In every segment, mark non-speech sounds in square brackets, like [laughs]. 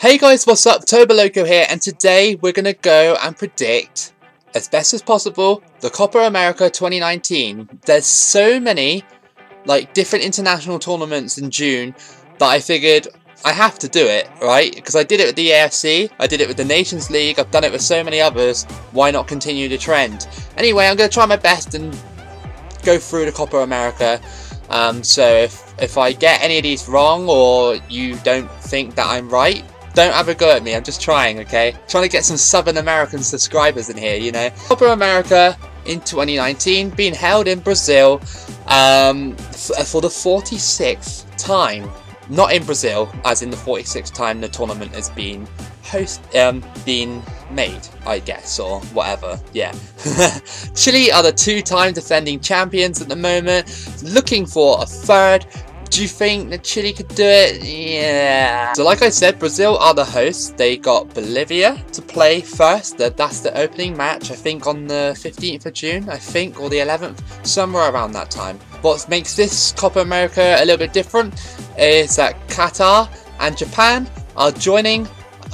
Hey guys, what's up? Toboloco here, and today we're gonna go and predict, as best as possible, the Copa America 2019. There's so many, like, different international tournaments in June that I figured I have to do it, right? Because I did it with the AFC, I did it with the Nations League, I've done it with so many others, why not continue the trend? Anyway, I'm gonna try my best and go through the Copa America. Um, so if, if I get any of these wrong, or you don't think that I'm right, don't have a go at me, I'm just trying, okay? Trying to get some Southern American subscribers in here, you know? Copa America in 2019 being held in Brazil um, for the 46th time. Not in Brazil, as in the 46th time the tournament has been host um, been made, I guess, or whatever. Yeah. [laughs] Chile are the two-time defending champions at the moment, looking for a third do you think that Chile could do it? Yeah. So like I said, Brazil are the hosts. They got Bolivia to play first. That's the opening match, I think on the 15th of June, I think, or the 11th, somewhere around that time. What makes this Copa America a little bit different is that Qatar and Japan are joining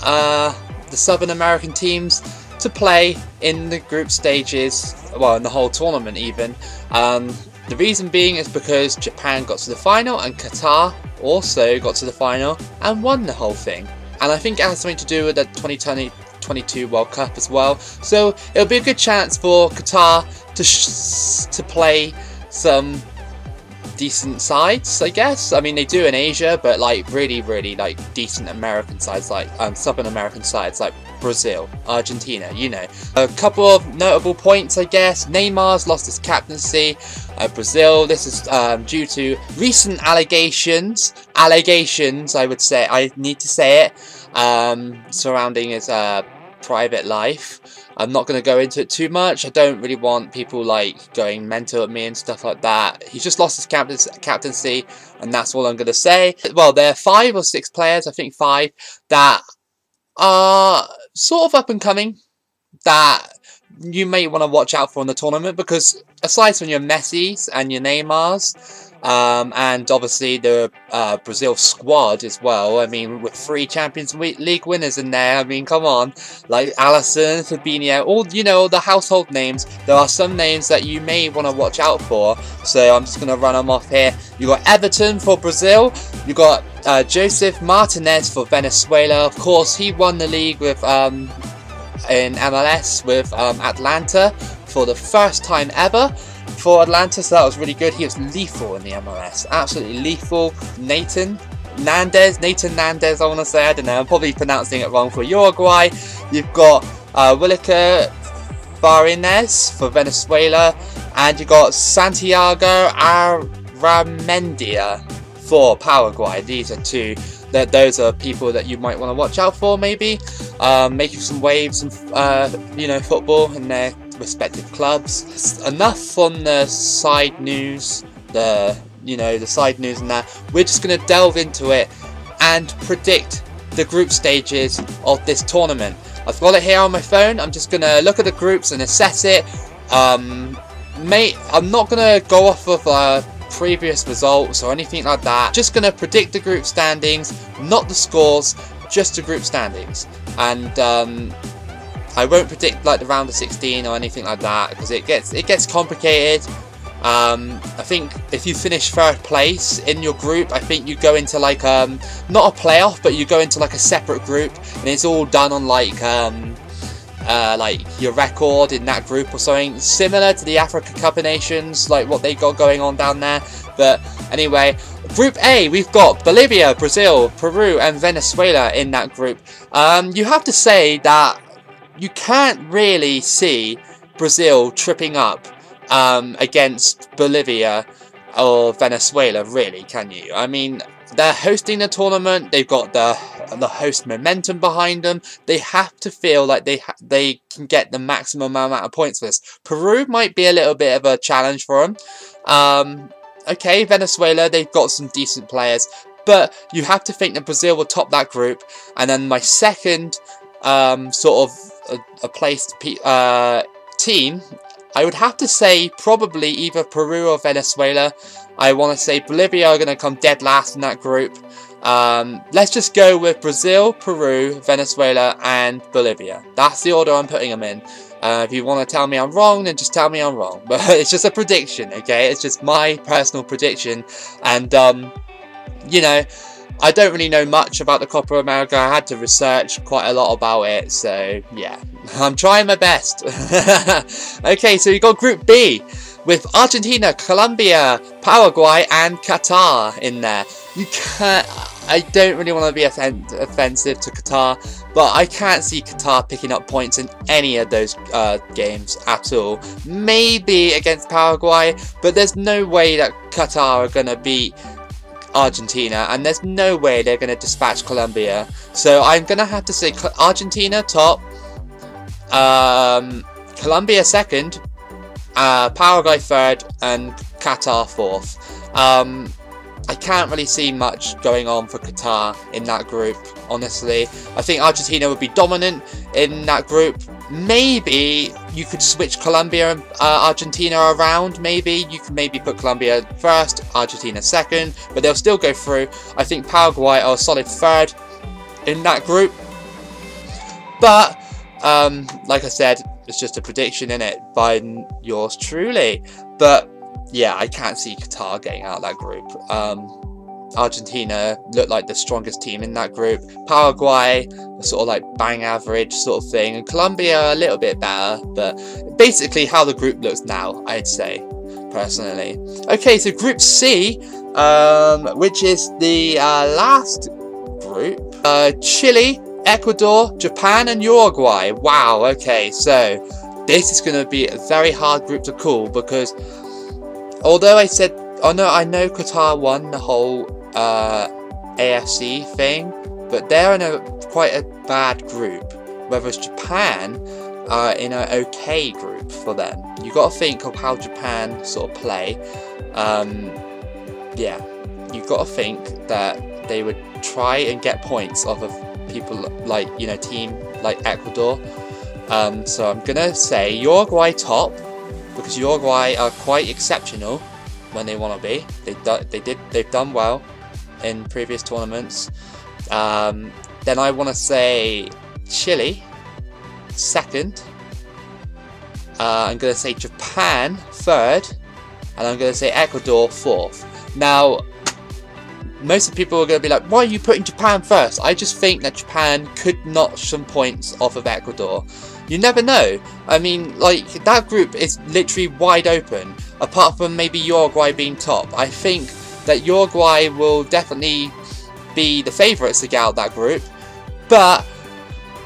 uh, the Southern American teams to play in the group stages, well, in the whole tournament even. Um, the reason being is because Japan got to the final and Qatar also got to the final and won the whole thing. And I think it has something to do with the 2022 World Cup as well. So it'll be a good chance for Qatar to to play some decent sides, I guess. I mean, they do in Asia, but like really, really like decent American sides, like um, Southern American sides, like Brazil, Argentina, you know. A couple of notable points, I guess. Neymar's lost his captaincy. Uh, Brazil, this is um, due to recent allegations, allegations, I would say, I need to say it, um, surrounding his uh, private life. I'm not going to go into it too much. I don't really want people like going mental at me and stuff like that. He's just lost his captaincy, and that's all I'm going to say. Well, there are five or six players, I think five, that are sort of up and coming that you may want to watch out for in the tournament because aside from your Messi's and your Neymars, um, and obviously the uh, Brazil squad as well. I mean, with three Champions League winners in there, I mean, come on. Like Alisson, Fabinho, all, you know, the household names. There are some names that you may want to watch out for. So I'm just going to run them off here. You got Everton for Brazil. You got uh, Josef Martinez for Venezuela. Of course, he won the league with um, in MLS with um, Atlanta for the first time ever for Atlanta, so that was really good. He was lethal in the MLS, absolutely lethal. Nathan Nandez, Nathan Nandez, I want to say, I don't know, I'm probably pronouncing it wrong for Uruguay. You've got uh, Barines for Venezuela, and you've got Santiago Arzamendia for Paraguay. These are two that those are people that you might want to watch out for maybe um, making some waves and uh, you know football in their respective clubs. Enough on the side news, the you know the side news and that. We're just going to delve into it and predict the group stages of this tournament. I've got it here on my phone. I'm just going to look at the groups and assess it. Um, mate, I'm not going to go off of uh, previous results or anything like that. Just going to predict the group standings, not the scores, just the group standings. And um, I won't predict like the round of 16 or anything like that because it gets it gets complicated. Um, I think if you finish third place in your group, I think you go into like um, not a playoff, but you go into like a separate group, and it's all done on like um, uh, like your record in that group or something similar to the Africa Cup of Nations, like what they got going on down there. But anyway, Group A, we've got Bolivia, Brazil, Peru, and Venezuela in that group. Um, you have to say that you can't really see Brazil tripping up um, against Bolivia or Venezuela, really, can you? I mean, they're hosting the tournament. They've got the the host momentum behind them. They have to feel like they they can get the maximum amount of points for this. Peru might be a little bit of a challenge for them. Um, okay, Venezuela, they've got some decent players. But you have to think that Brazil will top that group. And then my second um, sort of a, a placed uh, team, I would have to say probably either Peru or Venezuela. I want to say Bolivia are going to come dead last in that group. Um, let's just go with Brazil, Peru, Venezuela, and Bolivia. That's the order I'm putting them in. Uh, if you want to tell me I'm wrong, then just tell me I'm wrong. [laughs] But it's just a prediction, okay? It's just my personal prediction. And, um, you know, I don't really know much about the Copa America. I had to research quite a lot about it. So, yeah, [laughs] I'm trying my best. [laughs] okay, so you got Group B with Argentina, Colombia, Paraguay, and Qatar in there. You can't. I don't really want to be offensive to Qatar, but I can't see Qatar picking up points in any of those uh, games at all. Maybe against Paraguay, but there's no way that Qatar are going to beat Argentina, and there's no way they're going to dispatch Colombia. So I'm going to have to say Argentina top, um, Colombia second, uh, Paraguay third, and Qatar fourth. Um, I can't really see much going on for Qatar in that group, honestly. I think Argentina would be dominant in that group. Maybe you could switch Colombia and uh, Argentina around, maybe. You could maybe put Colombia first, Argentina second, but they'll still go through. I think Paraguay are a solid third in that group. But, um, like I said, it's just a prediction in it by yours truly. But yeah, I can't see Qatar getting out of that group. Um, Argentina looked like the strongest team in that group. Paraguay, sort of like bang average sort of thing. And Colombia, a little bit better. But basically how the group looks now, I'd say, personally. Okay, so Group C, um, which is the uh, last group. Uh, Chile, Ecuador, Japan, and Uruguay. Wow, okay, so this is going to be a very hard group to call because although I said, oh no, I know Qatar won the whole uh, AFC thing, but they're in a quite a bad group, whereas Japan are in an okay group for them. You got to think of how Japan sort of play. Um, yeah, you got to think that they would try and get points off of people like you know team like Ecuador. Um, so I'm gonna say Uruguay top because Uruguay are quite exceptional when they want to be. They they did they've done well in previous tournaments. Um, then I want to say Chile second. Uh, I'm going to say Japan third, and I'm going to say Ecuador fourth. Now, most of the people are going to be like, why are you putting Japan first? I just think that Japan could notch some points off of Ecuador. You never know. I mean, like, that group is literally wide open, apart from maybe Uruguay being top. I think that Uruguay will definitely be the favourites to get out that group, but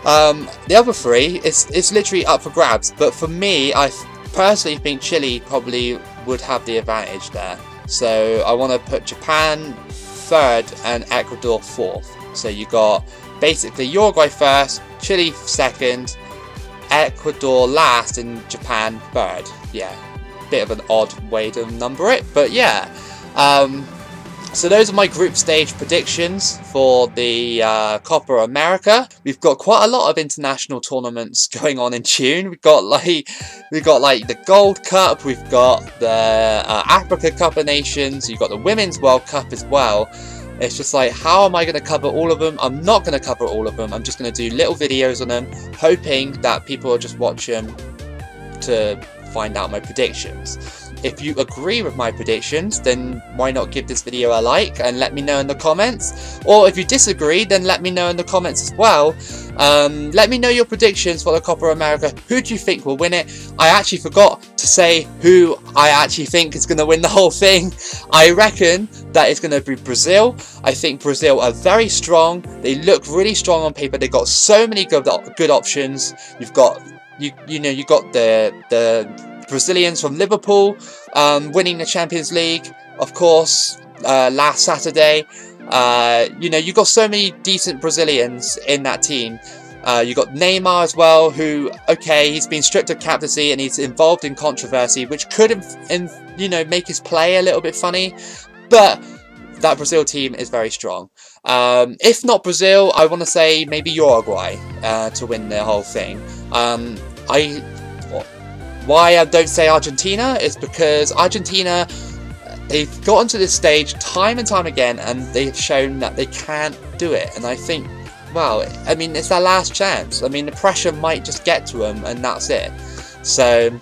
um, the other three, it's, it's literally up for grabs. But for me, I personally think Chile probably would have the advantage there. So I want to put Japan third and Ecuador fourth. So you got basically Uruguay first, Chile second, Ecuador last and Japan third. Yeah, bit of an odd way to number it, but yeah. Um, so those are my group stage predictions for the uh, Copa America. We've got quite a lot of international tournaments [laughs] going on in June. We've got like we've got like the Gold Cup. We've got the uh, Africa Cup of Nations. You've got the Women's World Cup as well. It's just like, how am I going to cover all of them? I'm not going to cover all of them. I'm just going to do little videos on them, hoping that people will just watch them to find out my predictions. If you agree with my predictions, then why not give this video a like and let me know in the comments? Or if you disagree, then let me know in the comments as well. Um, let me know your predictions for the Copa America. Who do you think will win it? I actually forgot to say who I actually think is going to win the whole thing. [laughs] I reckon that it's going to be Brazil. I think Brazil are very strong. They look really strong on paper. They've got so many good good options. You've got you you know you've got the the Brazilians from Liverpool um, winning the Champions League, of course, uh, last Saturday. Uh, you know, you've got so many decent Brazilians in that team. Uh, you got Neymar as well, who, okay, he's been stripped of captaincy and he's involved in controversy, which could, in, you know, make his play a little bit funny. But that Brazil team is very strong. Um, if not Brazil, I want to say maybe Uruguay uh, to win the whole thing. Um, I why I don't say Argentina is because Argentina, they've gotten to this stage time and time again, and they've shown that they can't do it. And I think, well, I mean, it's their last chance. I mean, the pressure might just get to them, and that's it. So,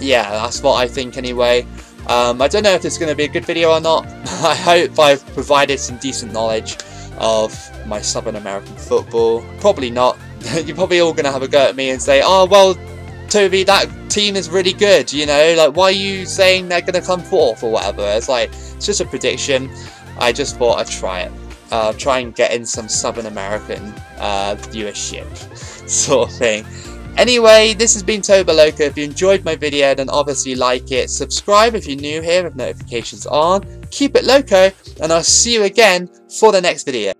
yeah, that's what I think anyway. Um, I don't know if this is going to be a good video or not. [laughs] I hope I've provided some decent knowledge of my Southern American football. Probably not. [laughs] You're probably all going to have a go at me and say, oh, well, Toby, that team is really good, you know? Like, why are you saying they're going to come fourth or whatever? It's like, it's just a prediction. I just thought I'd try it. Uh, try and get in some Southern American uh, viewership [laughs] sort of thing. Anyway, this has been Toboloco. If you enjoyed my video, then obviously like it. Subscribe if you're new here with notifications on. Keep it loco, and I'll see you again for the next video.